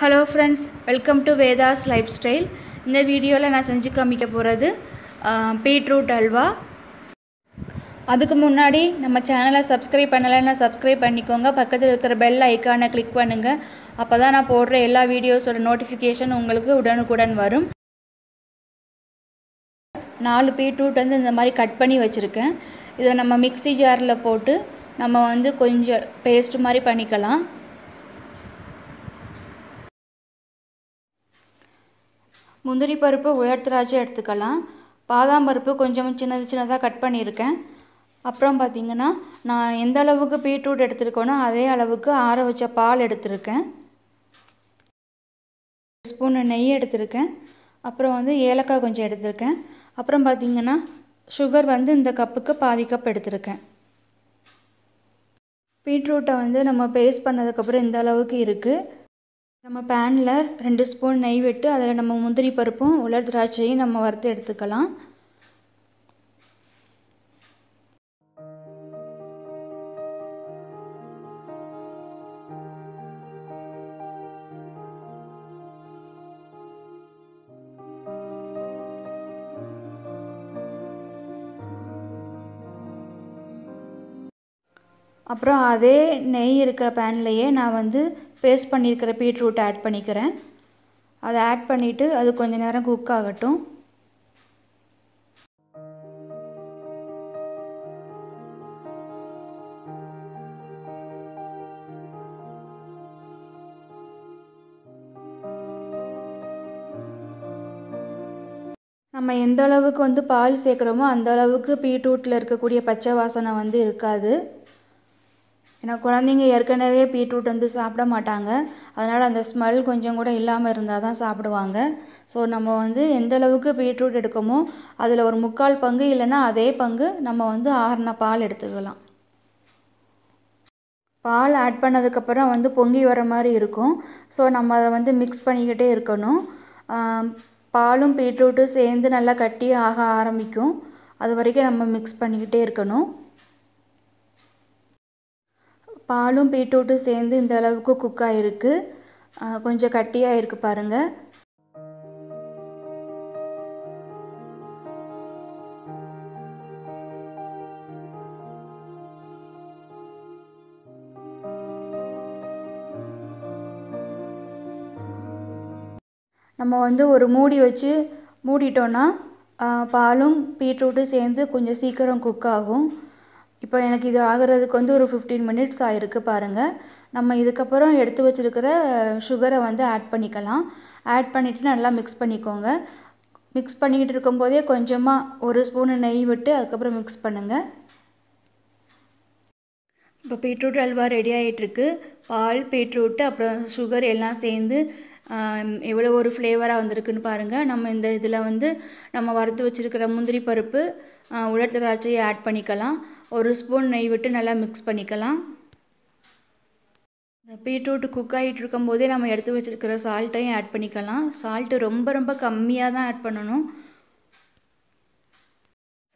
Hello friends welcome to Vedha's life style இந்த வீடியோவில் நான் செஞ்சு காமிக்க போகிறது பீட்ரூட் அல்வா. அதுக்கு முன்னாடி நம்ம சேனலை சப்ஸ்கிரைப் பண்ணலைன்னா சப்ஸ்கிரைப் பண்ணிக்கோங்க. பக்கத்தில் இருக்கிற பெல் ஐக்கானை கிளிக் பண்ணுங்கள் அப்போ தான் நான் போடுற எல்லா வீடியோஸோட நோட்டிஃபிகேஷன் உங்களுக்கு உடனுக்குடன் வரும். நாலு பீட்ரூட் வந்து இந்த மாதிரி கட் பண்ணி வச்சுருக்கேன். இதை நம்ம மிக்ஸி ஜாரில் போட்டு நம்ம வந்து கொஞ்சம் பேஸ்ட் மாதிரி பண்ணிக்கலாம். முந்திரி பருப்பு உலர் திராட்சை எடுத்துக்கலாம். பாதாம் பருப்பு கொஞ்சம் சின்னது சின்னதாக கட் பண்ணியிருக்கேன். அப்புறம் பார்த்திங்கன்னா நான் எந்த அளவுக்கு பீட்ரூட் எடுத்துருக்கேனோ அதே அளவுக்கு ஆற வச்ச பால் எடுத்திருக்கேன். ஸ்பூன் நெய் எடுத்திருக்கேன். அப்புறம் வந்து ஏலக்காய் கொஞ்சம் எடுத்திருக்கேன். அப்புறம் பார்த்திங்கன்னா சுகர் வந்து இந்த கப்புக்கு பாதி கப் எடுத்திருக்கேன். பீட்ரூட்டை வந்து நம்ம பேஸ்ட் பண்ணதுக்கப்புறம் இந்த அளவுக்கு இருக்குது நம்ம பேனில் ரெண்டு ஸ்பூன் நெய் விட்டு அதில் நம்ம முந்திரி பருப்பும் உலர் திராட்சையும் நம்ம வறுத்து எடுத்துக்கலாம். அப்புறம் அதே நெய் இருக்கிற பேன்லேயே நான் வந்து பேஸ்ட் பண்ணியிருக்கிற பீட்ரூட் ஆட் பண்ணிக்கிறேன். அதை ஆட் பண்ணிவிட்டு அது கொஞ்சம் நேரம் குக் ஆகட்டும். நம்ம எந்த அளவுக்கு வந்து பால் சேர்க்குறோமோ அந்த அளவுக்கு பீட்ரூட்டில் இருக்கக்கூடிய பச்சை வாசனை வந்து இருக்காது. ஏன்னா குழந்தைங்க ஏற்கனவே பீட்ரூட் வந்து சாப்பிட மாட்டாங்க. அதனால் அந்த ஸ்மெல் கொஞ்சம் கூட இல்லாமல் இருந்தால் தான் சாப்பிடுவாங்க. ஸோ நம்ம வந்து எந்த அளவுக்கு பீட்ரூட் எடுக்கமோ அதில் ஒரு முக்கால் பங்கு இல்லைன்னா அதே பங்கு நம்ம வந்து ஆறின பால் எடுத்துக்கலாம். பால் ஆட் பண்ணதுக்கப்புறம் வந்து பொங்கி வர மாதிரி இருக்கும். ஸோ நம்ம அதை வந்து மிக்ஸ் பண்ணிக்கிட்டே இருக்கணும். பாலும் பீட்ரூட்டும் சேர்ந்து நல்லா கட்டி ஆக ஆரம்பிக்கும். அது வரைக்கும் நம்ம மிக்ஸ் பண்ணிக்கிட்டே இருக்கணும். பாலும் பீட்ரூட்டும் சேர்ந்து இந்த அளவுக்கு குக் ஆகிருக்கு கொஞ்சம் கட்டியாக இருக்குது பாருங்கள் நம்ம வந்து ஒரு மூடி வச்சு மூடிட்டோன்னா பாலும் பீட்ரூட்டும் சேர்ந்து கொஞ்சம் சீக்கிரம் குக் ஆகும். இப்போ எனக்கு இது ஆகிறதுக்கு வந்து ஒரு ஃபிஃப்டீன் மினிட்ஸ் ஆகிருக்கு பாருங்கள் நம்ம இதுக்கப்புறம் எடுத்து வச்சுருக்கிற சுகரை வந்து ஆட் பண்ணிக்கலாம். ஆட் பண்ணிவிட்டு நல்லா மிக்ஸ் பண்ணிக்கோங்க. மிக்ஸ் பண்ணிக்கிட்டு இருக்கும்போதே கொஞ்சமாக ஒரு ஸ்பூனு நெய் விட்டு அதுக்கப்புறம் மிக்ஸ் பண்ணுங்கள் இப்போ பீட்ரூட் அல்வா ரெடி ஆகிட்டுருக்கு பால் பீட்ரூட்டு அப்புறம் சுகர் எல்லாம் சேர்ந்து எவ்வளோ ஒரு ஃப்ளேவராக வந்திருக்குன்னு பாருங்கள் நம்ம இந்த இதில் வந்து நம்ம வறுத்து வச்சுருக்கிற முந்திரி பருப்பு உலர் திராட்சையை ஆட் பண்ணிக்கலாம். ஒரு ஸ்பூன் நெய் விட்டு நல்லா மிக்ஸ் பண்ணிக்கலாம். பீட்ரூட் குக் ஆகிட்டு இருக்கும்போதே நம்ம எடுத்து வச்சுருக்கிற சால்ட்டையும் ஆட் பண்ணிக்கலாம். சால்ட்டு ரொம்ப ரொம்ப கம்மியாக தான் ஆட் பண்ணணும்.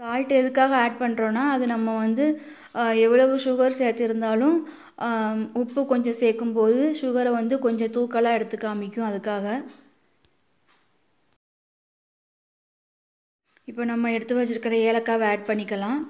சால்ட் எதுக்காக ஆட் பண்ணுறோன்னா அது நம்ம வந்து எவ்வளவு சுகர் சேர்த்துருந்தாலும் உப்பு கொஞ்சம் சேர்க்கும்போது சுகரை வந்து கொஞ்சம் தூக்கலாக எடுத்து காமிக்கும் அதுக்காக. இப்போ நம்ம எடுத்து வச்சுருக்கிற ஏலக்காவை ஆட் பண்ணிக்கலாம்.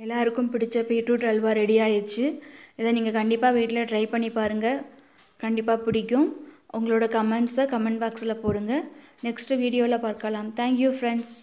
எல்லாருக்கும் பிடிச்ச பீட்ரூட் அல்வா ரெடி ஆயிடுச்சு. இதை நீங்கள் கண்டிப்பாக வீட்டில் ட்ரை பண்ணி பாருங்கள் கண்டிப்பாக பிடிக்கும். உங்களோட கமெண்ட்ஸை கமெண்ட் பாக்ஸில் போடுங்க. நெக்ஸ்ட்டு வீடியோவில் பார்க்கலாம். Thank you friends